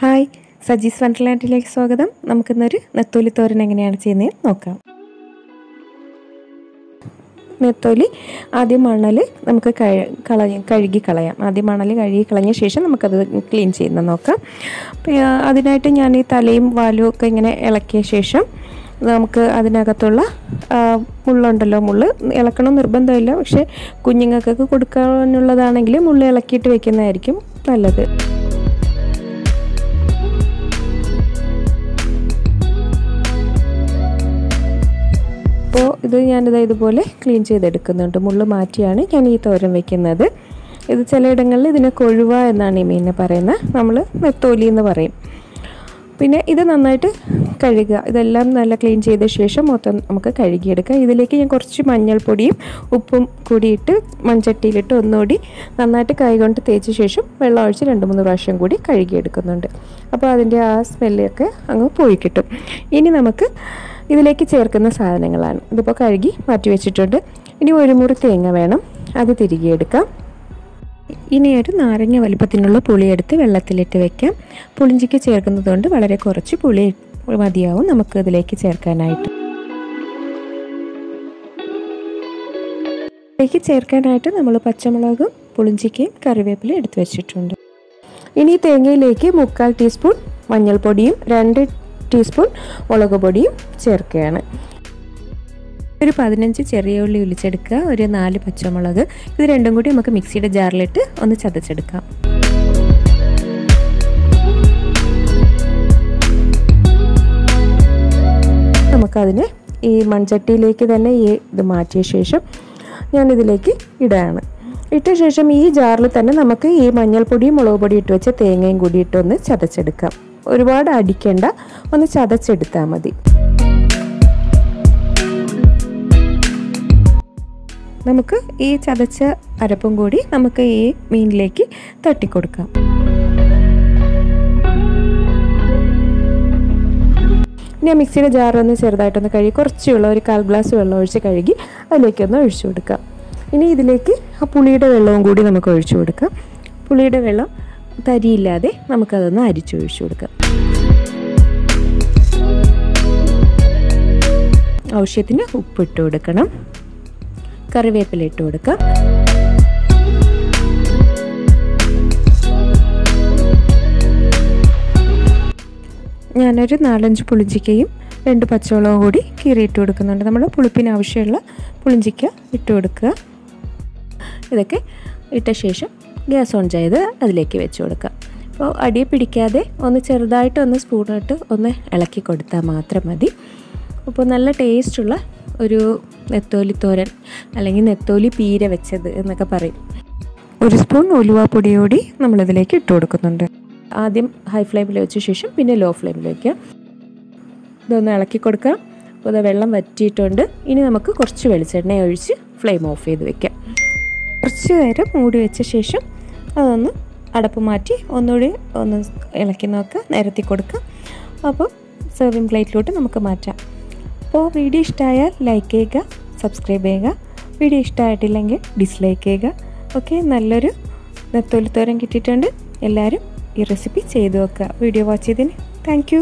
Hi Saji's വണ്ടർലാൻഡിലേക്ക് സ്വാഗതം. നമുക്കിന്നൊരു നെത്തോലി തോരൻ എങ്ങനെയാണ് ചെയ്യുന്നത് നോക്കാം. നെത്തോലി ആദ്യം മണൽ നമുക്ക് കളയ കഴുകി കളയാം. ആദ്യം മണൽ കഴുകി കളഞ്ഞ ശേഷം നമുക്കത് ക്ലീൻ ചെയ്യുന്ന നോക്കാം. അതിനായിട്ട് ഞാൻ ഈ തലയും വാലും ഒക്കെ ഇങ്ങനെ ഇളക്കിയ ശേഷം നമുക്ക് അതിനകത്തുള്ള മുള്ളുണ്ടല്ലോ മുള്ള്. ഇളക്കണം നിർബന്ധമില്ല. പക്ഷേ കുഞ്ഞുങ്ങൾക്കൊക്കെ കൊടുക്കാനുള്ളതാണെങ്കിൽ മുള്ള് ഇളക്കിയിട്ട് വെക്കുന്നതായിരിക്കും നല്ലത്. ഇത് ഞാനിത് ഇതുപോലെ ക്ലീൻ ചെയ്തെടുക്കുന്നുണ്ട്. മുള്ള് മാറ്റിയാണ് ഞാൻ ഈ തോരൻ വെക്കുന്നത്. ഇത് ചിലയിടങ്ങളിൽ ഇതിനെ കൊഴുവ എന്നാണ് ഈ മീനിനെ പറയുന്നത്. നമ്മൾ മെത്തോലി എന്ന് പറയും. പിന്നെ ഇത് നന്നായിട്ട് കഴുകുക. ഇതെല്ലാം നല്ല ക്ലീൻ ചെയ്ത ശേഷം മൊത്തം നമുക്ക് കഴുകിയെടുക്കാം. ഇതിലേക്ക് ഞാൻ കുറച്ച് മഞ്ഞൾപ്പൊടിയും ഉപ്പും കൂടിയിട്ട് മൺചട്ടിയിലിട്ട് ഒന്നുകൂടി നന്നായിട്ട് കൈകൊണ്ട് തേച്ച ശേഷം വെള്ളം ഒഴിച്ച് രണ്ട് മൂന്ന് പ്രാവശ്യം കൂടി കഴുകിയെടുക്കുന്നുണ്ട്. അപ്പോൾ അതിന്റെ ആ സ്മെല്ലൊക്കെ അങ്ങ് പോയി കിട്ടും. ഇനി നമുക്ക് ഇതിലേക്ക് ചേർക്കുന്ന സാധനങ്ങളാണ്. ഇതിപ്പോൾ കഴുകി മാറ്റി വെച്ചിട്ടുണ്ട്. ഇനി ഒരു മുറി തേങ്ങ വേണം. അത് തിരികെ എടുക്കാം. ഇനി ഒരു നാരങ്ങ വലുപ്പത്തിനുള്ള പുളിയെടുത്ത് വെള്ളത്തിലിട്ട് വെക്കാം. പുളിഞ്ചിക്ക് ചേർക്കുന്നതുകൊണ്ട് വളരെ കുറച്ച് പുളി മതിയാവും നമുക്ക് ഇതിലേക്ക് ചേർക്കാനായിട്ട്. ഇതിലേക്ക് ചേർക്കാനായിട്ട് നമ്മൾ പച്ചമുളകും പുളിഞ്ചിക്കയും കറിവേപ്പിലയും എടുത്ത് വെച്ചിട്ടുണ്ട്. ഇനി തേങ്ങയിലേക്ക് മുക്കാൽ ടീസ്പൂൺ മഞ്ഞൾപ്പൊടിയും രണ്ട് ടീസ്പൂൺ മുളക് പൊടിയും ചേർക്കുകയാണ്. ഒരു പതിനഞ്ച് ചെറിയ ഉള്ളി ഒലിച്ചെടുക്കുക ഒരു നാല് പച്ചമുളക്. ഇത് രണ്ടും കൂടി നമുക്ക് മിക്സിയുടെ ജാറിലിട്ട് ഒന്ന് ചതച്ചെടുക്കാം. നമുക്കതിന് ഈ മൺചട്ടിയിലേക്ക് തന്നെ ഈ ഇത് മാറ്റിയ ശേഷം ഞാനിതിലേക്ക് ഇടുകയാണ്. ഇട്ട ശേഷം ഈ ജാറിൽ തന്നെ നമുക്ക് ഈ മഞ്ഞൾപ്പൊടിയും മുളക് പൊടിയും ഇട്ട് വെച്ച തേങ്ങയും കൂടി ഇട്ടൊന്ന് ചതച്ചെടുക്കാം. ഒരുപാട് അടിക്കേണ്ട. ഒന്ന് ചതച്ചെടുത്താൽ മതി. നമുക്ക് ഈ ചതച്ച അരപ്പും കൂടി നമുക്ക് ഈ മീനിലേക്ക് തട്ടിക്കൊടുക്കാം. ഞാൻ മിക്സിയുടെ ജാറൊന്ന് ചെറുതായിട്ടൊന്ന് കഴുകി കുറച്ച് വെള്ളം ഒരു കാൽ ഗ്ലാസ് വെള്ളം ഒഴിച്ച് കഴുകി അതിലേക്കൊന്ന് ഒഴിച്ചു കൊടുക്കാം. ഇനി ഇതിലേക്ക് ആ പുളിയുടെ വെള്ളവും കൂടി നമുക്ക് ഒഴിച്ചു കൊടുക്കാം. പുളിയുടെ വെള്ളം തരിയില്ലാതെ നമുക്കതൊന്ന് അരിച്ചൊഴിച്ചു കൊടുക്കാം. ആവശ്യത്തിന് ഉപ്പിട്ട് കൊടുക്കണം. കറിവേപ്പില ഇട്ട് കൊടുക്കാം. ഞാനൊരു നാലഞ്ച് പുളിഞ്ചിക്കയും രണ്ട് പച്ചവളവും കൂടി കീറിയിട്ട് കൊടുക്കുന്നുണ്ട്. നമ്മൾ പുളിപ്പിന് ആവശ്യമുള്ള പുളിഞ്ചിക്ക ഇട്ട് കൊടുക്കുക. ഇതൊക്കെ ഇട്ട ശേഷം ഗ്യാസ് ഓൺ ചെയ്ത് അതിലേക്ക് വെച്ച് കൊടുക്കുക. അപ്പോൾ അടിയെ പിടിക്കാതെ ഒന്ന് ചെറുതായിട്ട് ഒന്ന് സ്പൂണിട്ട് ഒന്ന് ഇളക്കി കൊടുത്താൽ മാത്രം മതി. അപ്പോൾ നല്ല ടേസ്റ്റുള്ള ഒരു നെത്തോലി തോരൻ അല്ലെങ്കിൽ നെത്തോലി പീര വെച്ചത് എന്നൊക്കെ പറയും. ഒരു സ്പൂൺ ഉലുവാപ്പൊടി കൂടി നമ്മളിതിലേക്ക് ഇട്ട് കൊടുക്കുന്നുണ്ട്. ആദ്യം ഹൈ ഫ്ലെയിമിൽ വെച്ച ശേഷം പിന്നെ ലോ ഫ്ലെയിമിൽ വയ്ക്കുക ഇതൊന്ന് ഇളക്കി കൊടുക്കുക. അപ്പോൾ ഇത് വെള്ളം വറ്റിയിട്ടുണ്ട്. ഇനി നമുക്ക് കുറച്ച് വെളിച്ചെണ്ണ ഒഴിച്ച് ഫ്ലെയിം ഓഫ് ചെയ്ത് വെക്കാം. കുറച്ച് നേരം മൂടി വെച്ച ശേഷം അതൊന്ന് അടപ്പ് മാറ്റി ഒന്നുകൂടി ഒന്ന് ഇളക്കി നോക്കുക നിരത്തി കൊടുക്കുക. അപ്പോൾ സെർവിങ് പ്ലേറ്റിലോട്ട് നമുക്ക് മാറ്റാം. അപ്പോൾ വീഡിയോ ഇഷ്ടമായാൽ ലൈക്ക് ചെയ്യുക സബ്സ്ക്രൈബ് ചെയ്യുക. വീഡിയോ ഇഷ്ടമായിട്ടില്ലെങ്കിൽ ഡിസ്ലൈക്ക് ചെയ്യുക. ഓക്കെ നല്ലൊരു നെത്തോലിത്തോരം കിട്ടിയിട്ടുണ്ട്. എല്ലാവരും ഈ റെസിപ്പി ചെയ്തു വെക്കുക. വീഡിയോ വാച്ച് ചെയ്തതിന് താങ്ക്